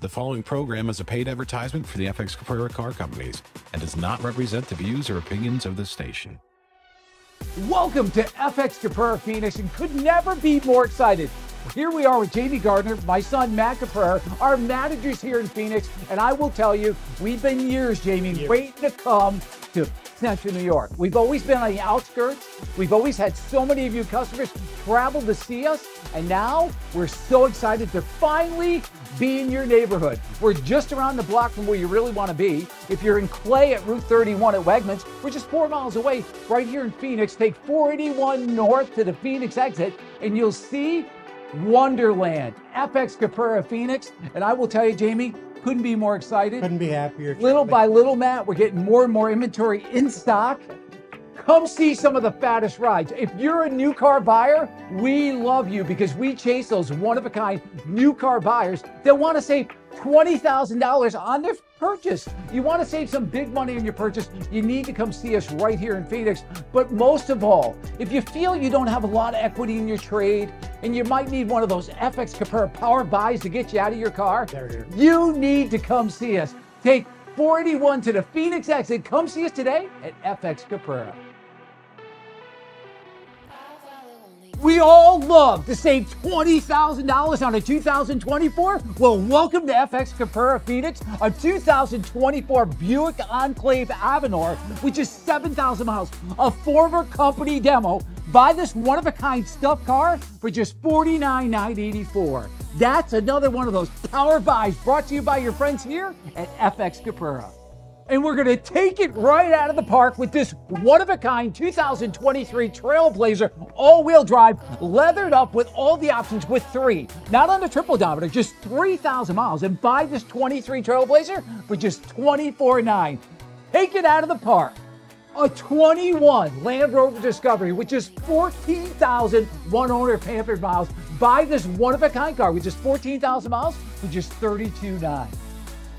The following program is a paid advertisement for the FX Caprara car companies and does not represent the views or opinions of the station. Welcome to FX Caprara Phoenix and could never be more excited. Here we are with Jamie Gardner, my son Matt Caprara, our managers here in Phoenix, and I will tell you, we've been years, Jamie, waiting to come to Central New York. We've always been on the outskirts. We've always had so many of you customers travel to see us, and now we're so excited to finally be in your neighborhood. We're just around the block from where you really want to be. If you're in Clay at Route 31 at Wegmans, we're just four miles away right here in Phoenix. Take 481 north to the Phoenix exit, and you'll see Wonderland, FX Caprara Phoenix. And I will tell you, Jamie, couldn't be more excited. Couldn't be happier. Little by little, Matt, we're getting more and more inventory in stock. Come see some of the fattest rides. If you're a new car buyer, we love you because we chase those one of a kind new car buyers that want to save $20,000 on their purchase. You want to save some big money on your purchase, you need to come see us right here in Phoenix. But most of all, if you feel you don't have a lot of equity in your trade and you might need one of those FX Caprara power buys to get you out of your car, you need to come see us. Take 481 to the Phoenix exit. Come see us today at FX Caprara. We all love to save $20,000 on a 2024. Well, welcome to FX Caprara Phoenix, a 2024 Buick Enclave Avenir, which is 7,000 miles, a former company demo. Buy this one of a kind stuff car for just $49,984. That's another one of those power buys brought to you by your friends here at FX Caprara. And we're going to take it right out of the park with this one of a kind 2023 Trailblazer all wheel drive, leathered up with all the options with three, not on the triple odometer, just 3,000 miles. And buy this 23 Trailblazer for just $24,900. Take it out of the park. A 21 Land Rover Discovery, which is 14,000 one owner pampered miles. Buy this one of a kind car, which is 14,000 miles for just $32,900.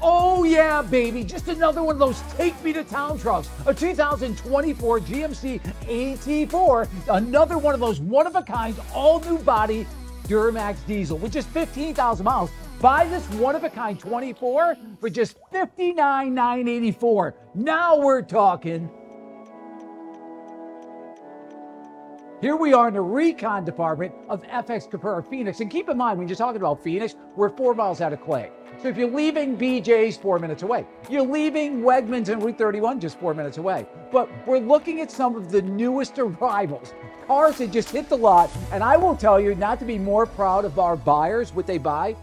Oh, yeah, baby. Just another one of those take me to town trucks. A 2024 GMC AT4. Another one of those one of a kind, all new body Duramax diesel, which is 15,000 miles. Buy this one of a kind 24 for just $59,984. Now we're talking. Here we are in the recon department of FX Caprara Phoenix. And keep in mind, when you're talking about Phoenix, we're four miles out of Clay. So if you're leaving BJ's, four minutes away. You're leaving Wegmans and Route 31, just four minutes away. But we're looking at some of the newest arrivals, cars that just hit the lot. And I will tell you, not to be more proud of our buyers, what they buy,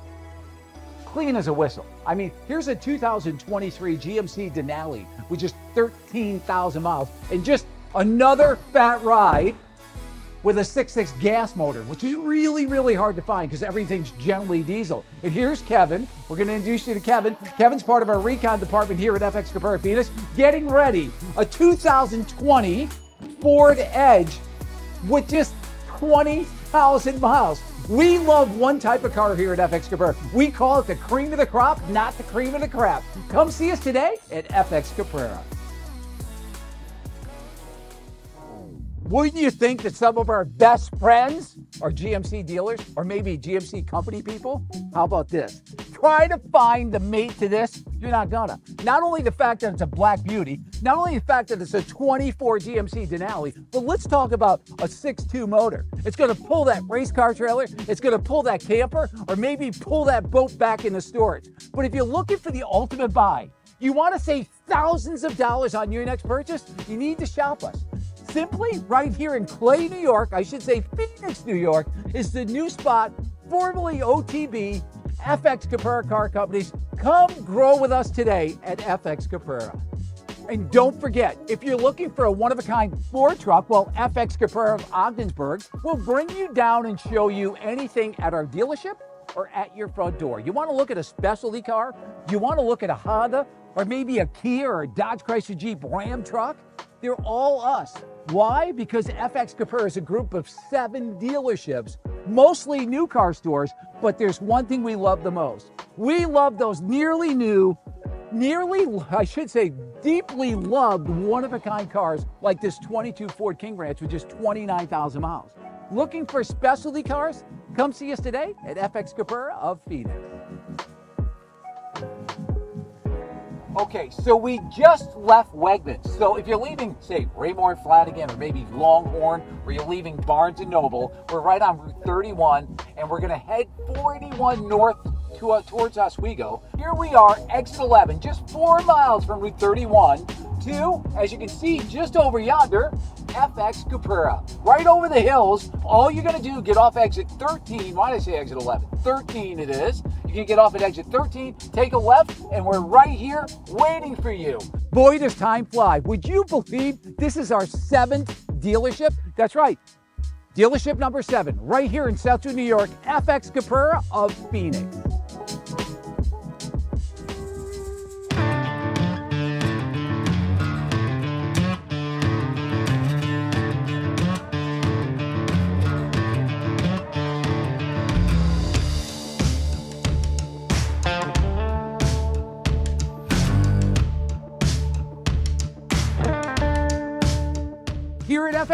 clean as a whistle. I mean, here's a 2023 GMC Denali with just 13,000 miles and just another fat ride with a 6.6 gas motor, which is really, really hard to find because everything's generally diesel. And here's Kevin. We're going to introduce you to Kevin. Kevin's part of our recon department here at FX Caprara Phoenix, getting ready. A 2020 Ford Edge with just 20,000 miles. We love one type of car here at FX Caprara. We call it the cream of the crop, not the cream of the crap. Come see us today at FX Caprara. Wouldn't you think that some of our best friends are GMC dealers or maybe GMC company people? How about this? Try to find the mate to this, you're not gonna. Not only the fact that it's a black beauty, not only the fact that it's a 24 GMC Denali, but let's talk about a 6.2 motor. It's gonna pull that race car trailer, it's gonna pull that camper, or maybe pull that boat back into storage. But if you're looking for the ultimate buy, you wanna save thousands of dollars on your next purchase, you need to shop us. Simply right here in Clay, New York, I should say Phoenix, New York, is the new spot, formerly OTB, FX Caprara Car Companies. Come grow with us today at FX Caprara. And don't forget, if you're looking for a one-of-a-kind Ford truck, well, FX Caprara of Ogdensburg will bring you down and show you anything at our dealership or at your front door. You want to look at a specialty car? You want to look at a Honda or maybe a Kia or a Dodge Chrysler Jeep Ram truck? They're all us. Why? Because FX Caprara is a group of seven dealerships, mostly new car stores, but there's one thing we love the most. We love those nearly new, nearly, I should say, deeply loved one of a kind cars like this 22 Ford King Ranch with just 29,000 miles. Looking for specialty cars? Come see us today at FX Caprara of Phoenix. Okay, so we just left Wegmans. So if you're leaving, say, Raymour and Flanigan, or maybe Longhorn, or you're leaving Barnes and Noble, we're right on Route 31, and we're gonna head 41 north to, uh, towards Oswego. Here we are, exit 11, just four miles from Route 31 to, as you can see, just over yonder, FX Caprara. Right over the hills, all you're gonna do, get off exit 13. Why did I say exit 11? 13 it is. You can get off at exit 13, take a left, and we're right here waiting for you. Boy, does time fly. Would you believe this is our seventh dealership? That's right. Dealership number seven, right here in South New York, FX Caprara of Phoenix.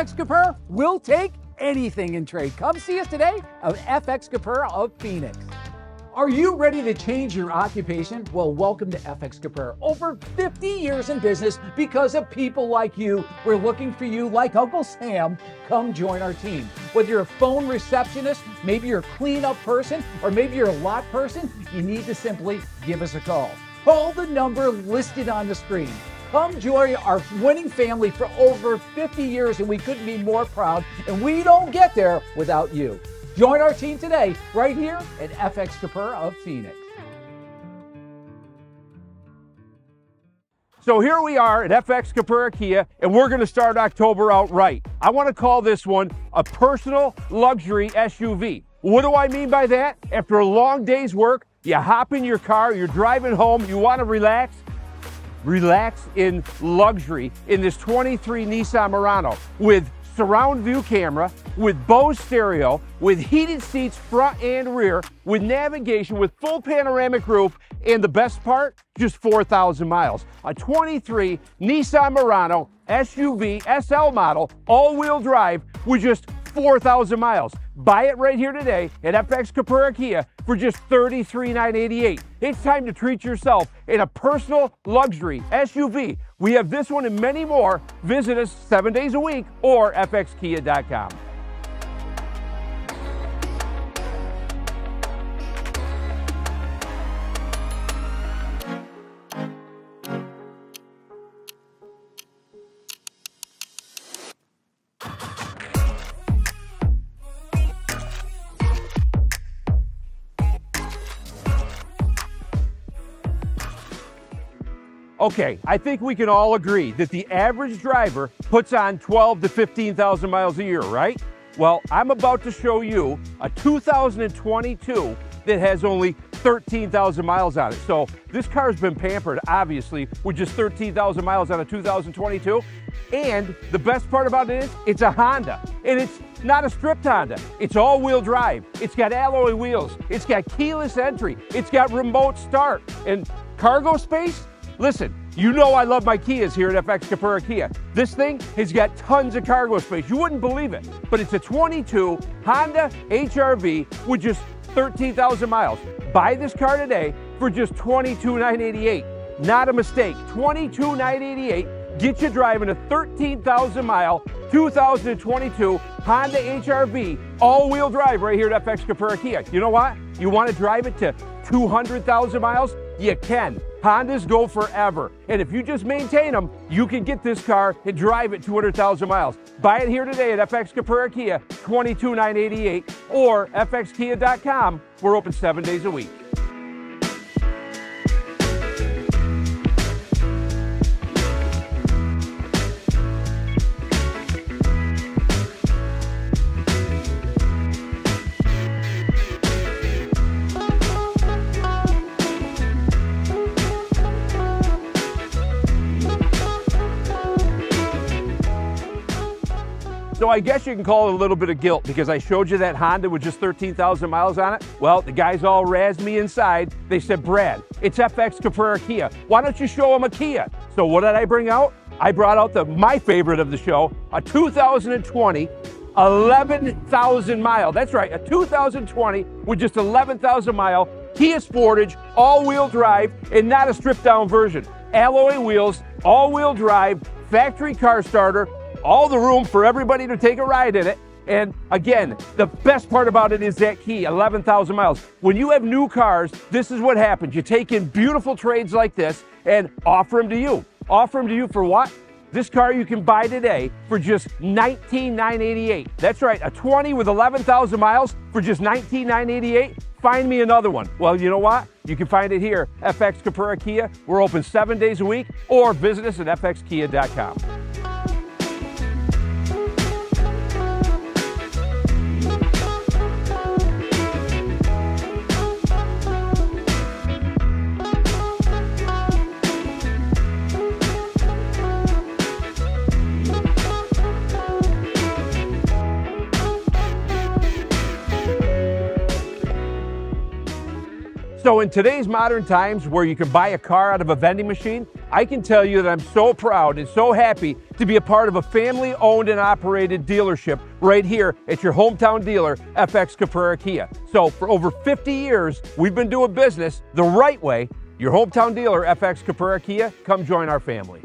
FX Caprara, we'll take anything in trade. Come see us today at FX Caprara of Phoenix. Are you ready to change your occupation? Well, welcome to FX Caprara. Over 50 years in business because of people like you. We're looking for you like Uncle Sam. Come join our team. Whether you're a phone receptionist, maybe you're a cleanup person, or maybe you're a lot person, you need to simply give us a call. Call the number listed on the screen. Come join our winning family for over 50 years, and we couldn't be more proud. And we don't get there without you. Join our team today, right here at FX Caprara of Phoenix. So here we are at FX Caprara Kia, and we're going to start October out right. I want to call this one a personal luxury SUV. What do I mean by that? After a long day's work, you hop in your car, you're driving home, you want to relax. Relax in luxury in this 23 Nissan Murano with surround view camera, with Bose stereo, with heated seats front and rear, with navigation, with full panoramic roof, and the best part, just 4,000 miles. A 23 Nissan Murano SUV SL model, all-wheel drive, with just 4,000 miles. Buy it right here today at FX Caprara Kia for just $33,988. It's time to treat yourself in a personal luxury SUV. We have this one and many more. Visit us seven days a week or fxkia.com. Okay, I think we can all agree that the average driver puts on 12 to 15,000 miles a year, right? Well, I'm about to show you a 2022 that has only 13,000 miles on it. So this car's been pampered, obviously, with just 13,000 miles on a 2022. And the best part about it is it's a Honda. And it's not a stripped Honda. It's all-wheel drive. It's got alloy wheels. It's got keyless entry. It's got remote start. And cargo space, Listen, you know I love my Kias here at FX Caprara Kia. This thing has got tons of cargo space. You wouldn't believe it, but it's a 22 Honda HRV with just 13,000 miles. Buy this car today for just $22,988. Not a mistake, $22,988. Get you driving a 13,000 mile 2022 Honda HRV all-wheel drive right here at FX Caprara Kia. You know what? You want to drive it to 200,000 miles? You can. Hondas go forever. And if you just maintain them, you can get this car and drive it 200,000 miles. Buy it here today at FX Caprara Kia, 22988 or fxkia.com. We're open seven days a week. I guess you can call it a little bit of guilt because I showed you that Honda with just 13,000 miles on it. Well, the guys all razzed me inside. They said, Brad, it's FX Caprara Kia. Why don't you show them a Kia? So what did I bring out? I brought out the my favorite of the show, a 2020 11,000 mile. That's right, a 2020 with just 11,000 mile Kia Sportage, all-wheel drive, and not a stripped-down version. alloy wheels, all-wheel drive, factory car starter, all the room for everybody to take a ride in it. And again, the best part about it is that key, 11,000 miles. When you have new cars, this is what happens. You take in beautiful trades like this and offer them to you. Offer them to you for what? This car you can buy today for just 19,988. That's right, a 20 with 11,000 miles for just 19,988. Find me another one. Well, you know what? You can find it here, FX Caprara Kia. We're open seven days a week or visit us at fxkia.com. So, in today's modern times where you can buy a car out of a vending machine, I can tell you that I'm so proud and so happy to be a part of a family owned and operated dealership right here at your hometown dealer, FX Caprara Kia. So, for over 50 years, we've been doing business the right way. Your hometown dealer, FX Caprara Kia, come join our family.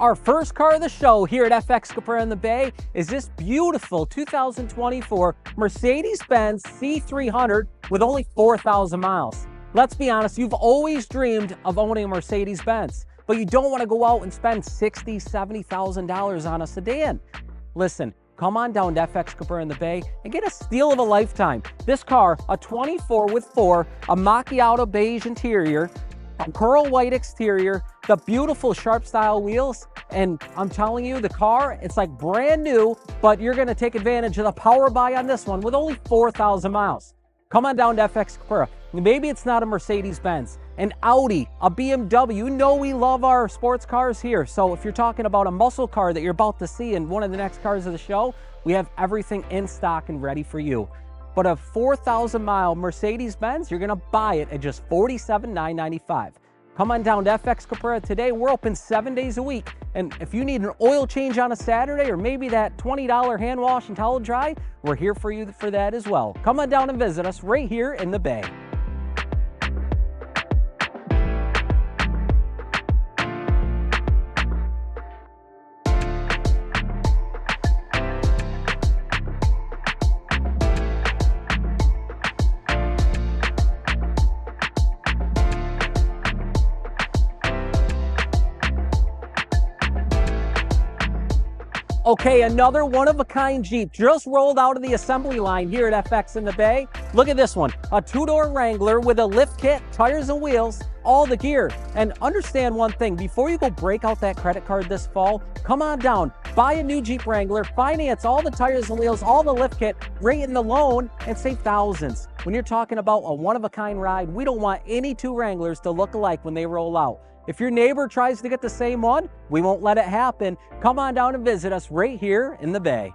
Our first car of the show here at FX Caprara in the Bay is this beautiful 2024 Mercedes-Benz C300 with only 4,000 miles. Let's be honest, you've always dreamed of owning a Mercedes-Benz, but you don't want to go out and spend $60,000, $70,000 on a sedan. Listen, come on down to FX Caprara in the Bay and get a steal of a lifetime. This car, a 24 with 4, a macchiato beige interior, pearl white exterior, the beautiful sharp style wheels, and I'm telling you, the car, it's like brand new, but you're gonna take advantage of the power buy on this one with only 4,000 miles. Come on down to FX Caprara. Maybe it's not a Mercedes-Benz, an Audi, a BMW. You know we love our sports cars here. So if you're talking about a muscle car that you're about to see in one of the next cars of the show, we have everything in stock and ready for you. But a 4,000 mile Mercedes-Benz, you're gonna buy it at just $47,995. Come on down to FX Caprara today. We're open seven days a week. And if you need an oil change on a Saturday or maybe that $20 hand wash and towel dry, we're here for you for that as well. Come on down and visit us right here in the Bay. Okay, another one-of-a-kind Jeep just rolled out of the assembly line here at FX in the Bay. Look at this one, a two-door Wrangler with a lift kit, tires and wheels, all the gear. And understand one thing, before you go break out that credit card this fall, come on down, buy a new Jeep Wrangler, finance all the tires and wheels, all the lift kit, rate in the loan, and save thousands. When you're talking about a one-of-a-kind ride, we don't want any two Wranglers to look alike when they roll out. If your neighbor tries to get the same one, we won't let it happen. Come on down and visit us right here in the Bay.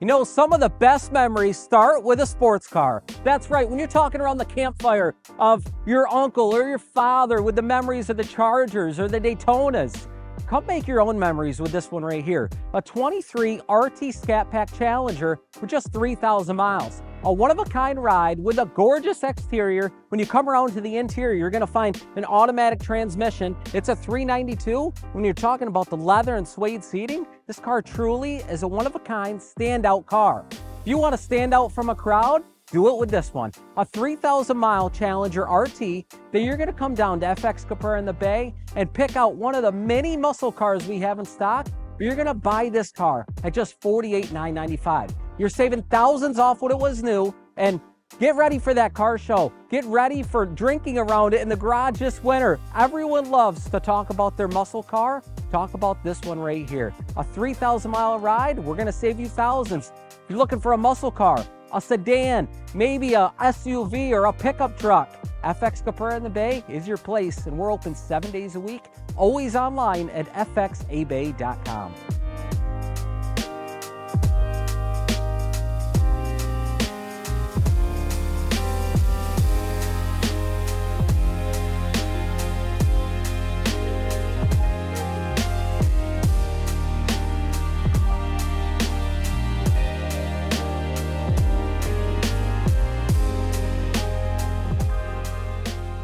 You know, some of the best memories start with a sports car. That's right, when you're talking around the campfire of your uncle or your father with the memories of the Chargers or the Daytonas. Come make your own memories with this one right here. A 23 RT Scat Pack Challenger with just 3,000 miles a one-of-a-kind ride with a gorgeous exterior. When you come around to the interior, you're gonna find an automatic transmission. It's a 392. When you're talking about the leather and suede seating, this car truly is a one-of-a-kind standout car. If you wanna stand out from a crowd, do it with this one. A 3,000 mile Challenger RT that you're gonna come down to FX Caprara in the Bay and pick out one of the many muscle cars we have in stock. You're gonna buy this car at just $48,995. You're saving thousands off what it was new and Get ready for that car show. Get ready for drinking around it in the garage this winter. Everyone loves to talk about their muscle car. Talk about this one right here. A 3,000 mile ride, we're gonna save you thousands. If you're looking for a muscle car, a sedan, maybe a SUV or a pickup truck, FX Caprara in the Bay is your place and we're open seven days a week, always online at fxabay.com.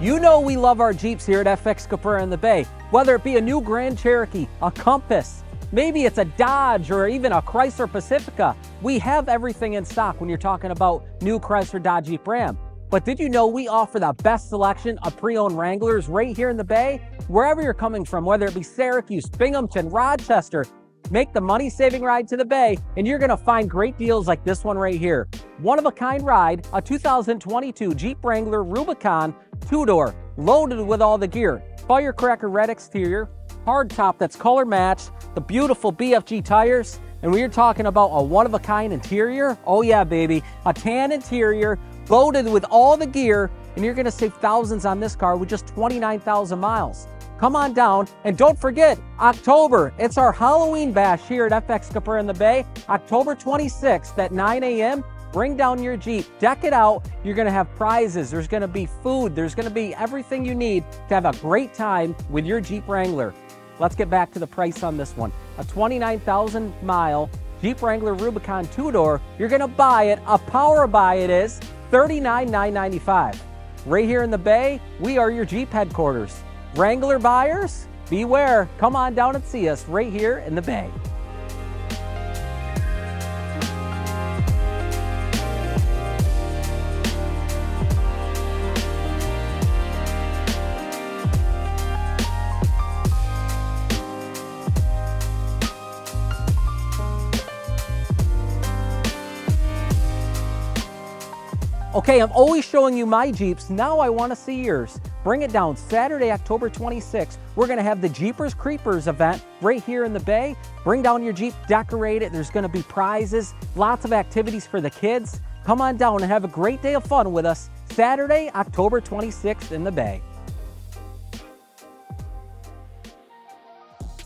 You know we love our Jeeps here at FX Caprara in the Bay, whether it be a new Grand Cherokee, a Compass, maybe it's a Dodge or even a Chrysler Pacifica. We have everything in stock when you're talking about new Chrysler Dodge Jeep Ram. But did you know we offer the best selection of pre-owned Wranglers right here in the Bay? Wherever you're coming from, whether it be Syracuse, Binghamton, Rochester, make the money-saving ride to the Bay and you're gonna find great deals like this one right here. One of a kind ride, a 2022 Jeep Wrangler Rubicon two-door, loaded with all the gear. Firecracker red exterior, hard top that's color matched, the beautiful BFG tires, and we are talking about a one-of-a-kind interior. Oh yeah, baby, a tan interior loaded with all the gear, and you're gonna save thousands on this car with just 29,000 miles. Come on down, and don't forget, October, it's our Halloween bash here at FX Caprara in the Bay, October 26th at 9 a.m. Bring down your Jeep, deck it out. You're gonna have prizes, there's gonna be food, there's gonna be everything you need to have a great time with your Jeep Wrangler. Let's get back to the price on this one. A 29,000 mile Jeep Wrangler Rubicon two-door, you're gonna buy it, a power buy it is, 39,995. Right here in the Bay, we are your Jeep headquarters. Wrangler buyers, beware. Come on down and see us right here in the Bay. Okay, I'm always showing you my Jeeps. Now I want to see yours. Bring it down Saturday, October 26th. We're going to have the Jeepers Creepers event right here in the Bay. Bring down your Jeep, decorate it. There's going to be prizes, lots of activities for the kids. Come on down and have a great day of fun with us Saturday, October 26th in the Bay.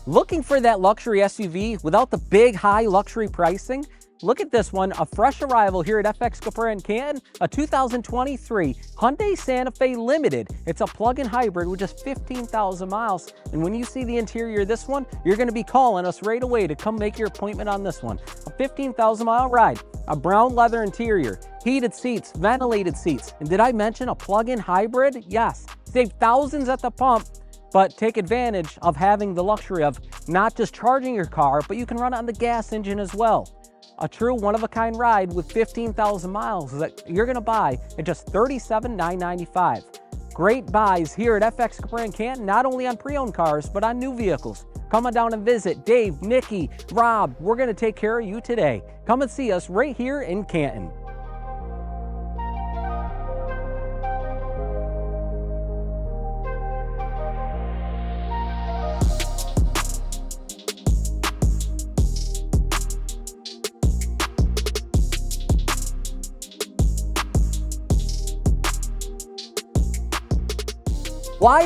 Looking for that luxury SUV without the big high luxury pricing? Look at this one, a fresh arrival here at FX Caprara in Canton, a 2023 Hyundai Santa Fe Limited. It's a plug-in hybrid with just 15,000 miles. And when you see the interior of this one, you're gonna be calling us right away to come make your appointment on this one. A 15,000 mile ride, a brown leather interior, heated seats, ventilated seats. And did I mention a plug-in hybrid? Yes, save thousands at the pump but take advantage of having the luxury of not just charging your car, but you can run it on the gas engine as well a true one-of-a-kind ride with 15,000 miles that you're gonna buy at just $37,995. Great buys here at FX in Canton, not only on pre-owned cars, but on new vehicles. Come on down and visit Dave, Nikki, Rob. We're gonna take care of you today. Come and see us right here in Canton.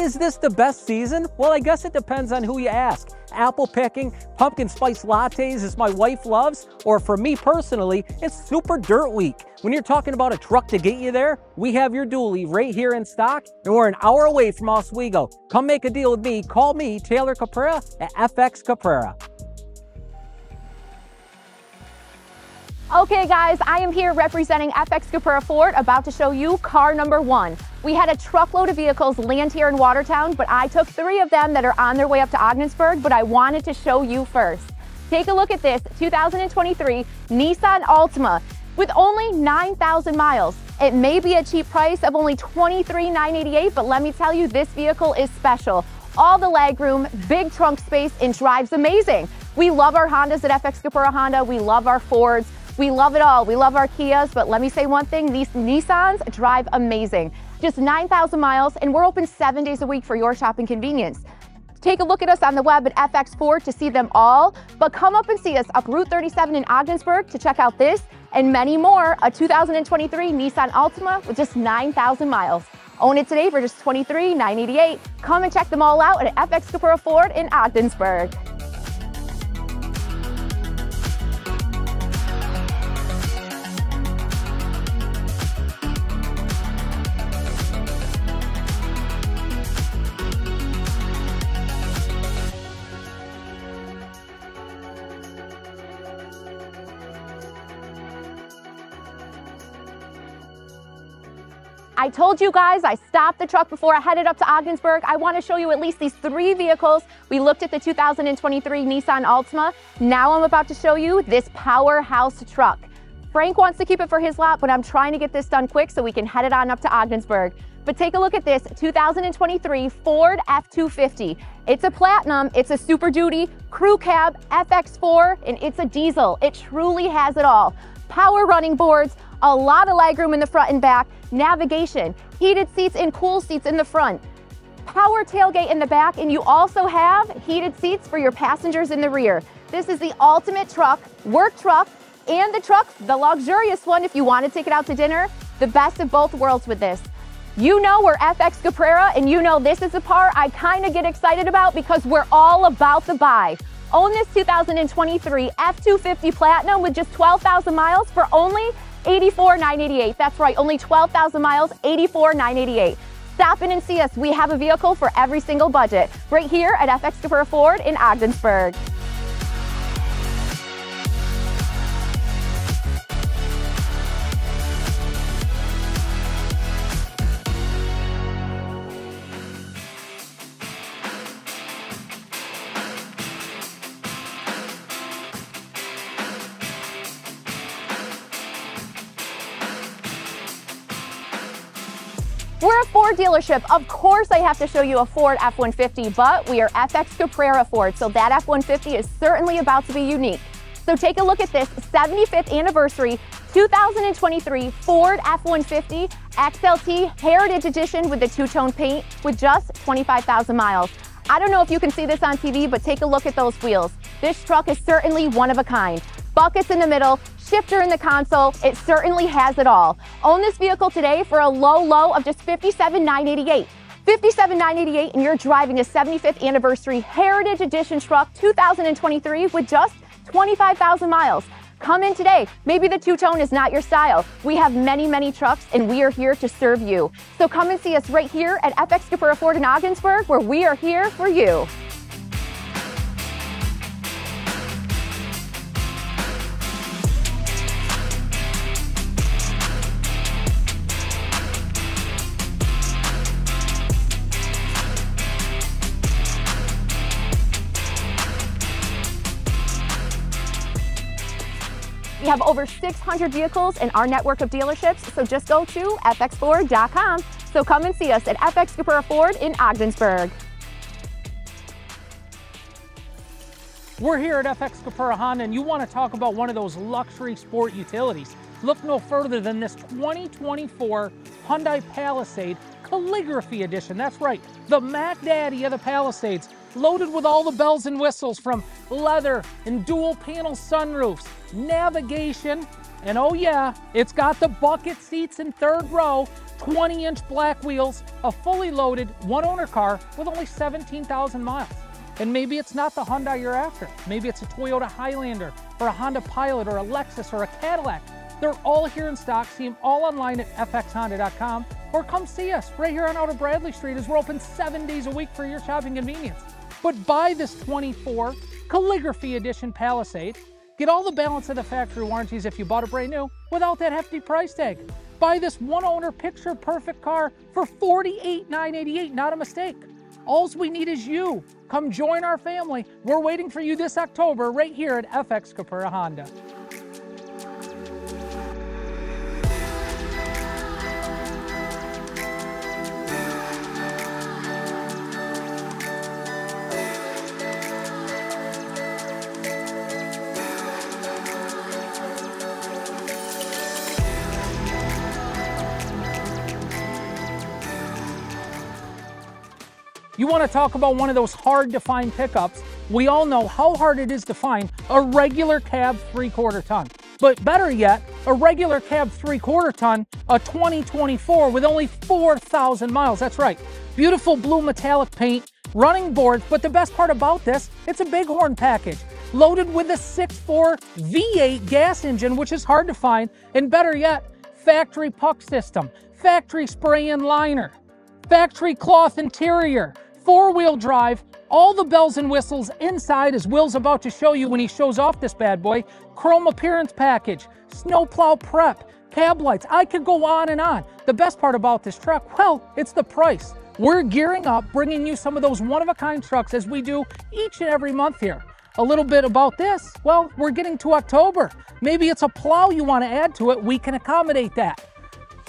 Is this the best season? Well, I guess it depends on who you ask. Apple picking, pumpkin spice lattes as my wife loves, or for me personally, it's super dirt week. When you're talking about a truck to get you there, we have your dually right here in stock, and we're an hour away from Oswego. Come make a deal with me. Call me, Taylor Caprara at FX Caprara. Okay guys, I am here representing FX Caprara Ford, about to show you car number one. We had a truckload of vehicles land here in Watertown, but I took three of them that are on their way up to Ogdensburg, but I wanted to show you first. Take a look at this 2023 Nissan Altima with only 9,000 miles. It may be a cheap price of only $23,988, but let me tell you, this vehicle is special. All the legroom, big trunk space, and drives amazing. We love our Hondas at FX Caprara Honda. We love our Fords. We love it all. We love our Kias, but let me say one thing, these Nissans drive amazing. Just 9,000 miles, and we're open seven days a week for your shopping convenience. Take a look at us on the web at FX4 to see them all, but come up and see us up Route 37 in Ogdensburg to check out this and many more, a 2023 Nissan Altima with just 9,000 miles. Own it today for just $23,988. Come and check them all out at FX Caprara Ford in Ogdensburg. Told you guys I stopped the truck before I headed up to Ogdensburg. I want to show you at least these three vehicles. We looked at the 2023 Nissan Altima. Now I'm about to show you this powerhouse truck. Frank wants to keep it for his lot, but I'm trying to get this done quick so we can head it on up to Ogdensburg. But take a look at this 2023 Ford F-250. It's a Platinum, it's a Super Duty, Crew Cab, FX4, and it's a diesel. It truly has it all. Power running boards, a lot of legroom in the front and back, navigation, heated seats and cool seats in the front, power tailgate in the back, and you also have heated seats for your passengers in the rear. This is the ultimate truck, work truck, and the truck, the luxurious one if you want to take it out to dinner. The best of both worlds with this. You know we're FX Caprara, and you know this is the part I kind of get excited about because we're all about the buy. Own this 2023 F250 Platinum with just 12,000 miles for only 84,988. That's right, only 12,000 miles, 84,988. Stop in and see us. We have a vehicle for every single budget right here at FX Caprara Ford in Ogdensburg. We're a Ford dealership. Of course, I have to show you a Ford F-150, but we are FX Caprara Ford, so that F-150 is certainly about to be unique. So take a look at this 75th anniversary 2023 Ford F-150 XLT Heritage Edition with the two-tone paint with just 25,000 miles. I don't know if you can see this on TV, but take a look at those wheels. This truck is certainly one of a kind. Buckets in the middle, shifter in the console, it certainly has it all. Own this vehicle today for a low, low of just $57,988. $57,988 and you're driving a 75th anniversary Heritage Edition truck 2023 with just 25,000 miles. Come in today. Maybe the two-tone is not your style. We have many, many trucks and we are here to serve you. So come and see us right here at FX Caprara Ford in Ogdensburg where we are here for you. Have over 600 vehicles in our network of dealerships, so just go to fxford.com. So come and see us at FX Caprara Ford in Ogdensburg. We're here at FX Caprara Honda and you want to talk about one of those luxury sport utilities. Look no further than this 2024 Hyundai Palisade Calligraphy Edition. That's right, the Mac Daddy of the Palisades, loaded with all the bells and whistles from leather and dual panel sunroofs, navigation, and oh yeah, it's got the bucket seats in third row, 20 inch black wheels, a fully loaded one owner car with only 17,000 miles. And maybe it's not the Hyundai you're after. Maybe it's a Toyota Highlander or a Honda Pilot or a Lexus or a Cadillac. They're all here in stock. See them all online at fxhonda.com or come see us right here on Outer Bradley Street as we're open seven days a week for your shopping convenience. But buy this 24 Calligraphy Edition Palisade. Get all the balance of the factory warranties if you bought it brand new without that hefty price tag. Buy this one owner picture perfect car for $48,988, not a mistake. All we need is you. Come join our family. We're waiting for you this October right here at FX Caprara Honda. You want to talk about one of those hard to find pickups? We all know how hard it is to find a regular cab three quarter ton. But better yet, a regular cab three quarter ton, a 2024 with only 4,000 miles. That's right. Beautiful blue metallic paint, running boards. But the best part about this, it's a bighorn package loaded with a 6.4 V8 gas engine, which is hard to find. And better yet, factory puck system, factory spray and liner, factory cloth interior, four-wheel drive, all the bells and whistles inside as Will's about to show you when he shows off this bad boy, chrome appearance package, snowplow prep, cab lights. I could go on and on. The best part about this truck, well, it's the price. We're gearing up, bringing you some of those one-of-a-kind trucks as we do each and every month here. A little bit about this, well, we're getting to October. Maybe it's a plow you want to add to it, we can accommodate that.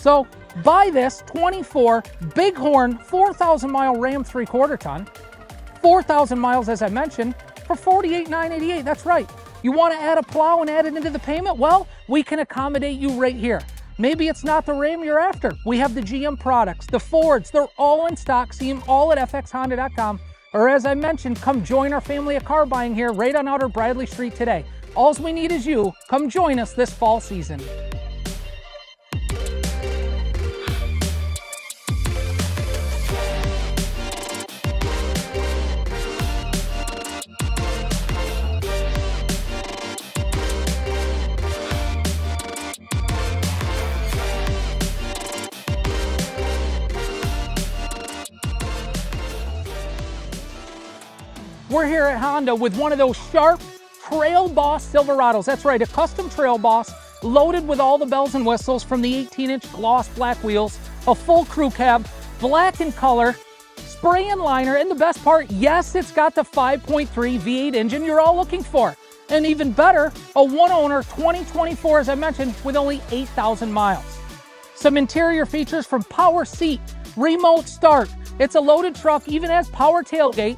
So buy this 24 Bighorn 4,000 mile Ram 3 quarter ton, 4,000 miles as I mentioned, for 48,988. That's right. You want to add a plow and add it into the payment? Well, we can accommodate you right here. Maybe it's not the Ram you're after. We have the GM products, the Fords, they're all in stock. See them all at fxhonda.com. Or as I mentioned, come join our family of car buying here right on Outer Bradley Street today. All we need is you. Come join us this fall season. We're here at Honda with one of those sharp Trail Boss Silverados. That's right, a custom Trail Boss loaded with all the bells and whistles from the 18-inch gloss black wheels, a full crew cab, black in color, spray and liner, and the best part, yes, it's got the 5.3 V8 engine you're all looking for. And even better, a one-owner 2024, as I mentioned, with only 8,000 miles. Some interior features from power seat, remote start. It's a loaded truck, even has power tailgate,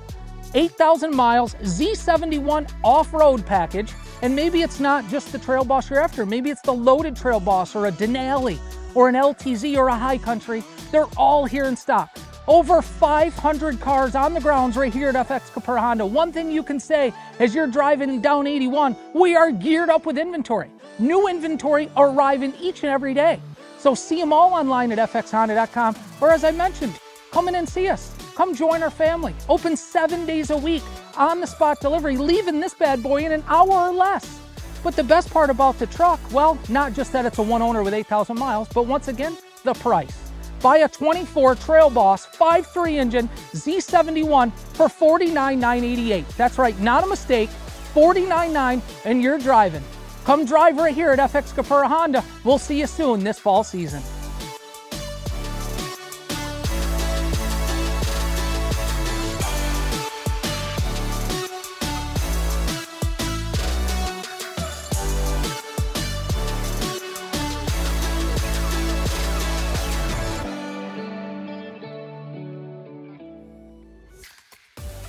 8,000 miles, Z71 off-road package, and maybe it's not just the Trail Boss you're after. Maybe it's the loaded Trail Boss or a Denali or an LTZ or a High Country. They're all here in stock. Over 500 cars on the grounds right here at FX Caprara Honda. One thing you can say as you're driving down 81, we are geared up with inventory. New inventory arriving each and every day. So see them all online at fxhonda.com or as I mentioned, come in and see us. Come join our family. Open seven days a week on the spot delivery, leaving this bad boy in an hour or less. But the best part about the truck, well, not just that it's a one owner with 8,000 miles, but once again, the price. Buy a 24 Trail Boss 5.3 engine Z71 for $49,988. That's right, not a mistake, $49,900 and you're driving. Come drive right here at FX Caprara Honda. We'll see you soon this fall season.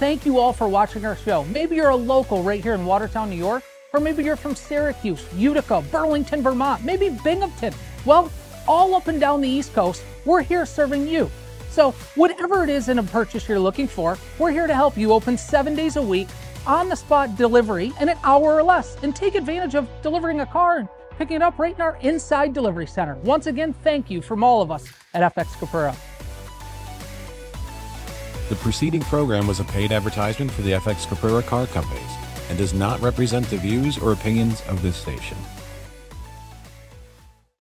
Thank you all for watching our show. Maybe you're a local right here in Watertown, New York, or maybe you're from Syracuse, Utica, Burlington, Vermont, maybe Binghamton. Well, all up and down the East Coast, we're here serving you. So, whatever it is in a purchase you're looking for, we're here to help you open seven days a week, on the spot delivery in an hour or less, and take advantage of delivering a car and picking it up right in our inside delivery center. Once again, thank you from all of us at FX Caprara. The preceding program was a paid advertisement for the FX Caprara car companies and does not represent the views or opinions of this station.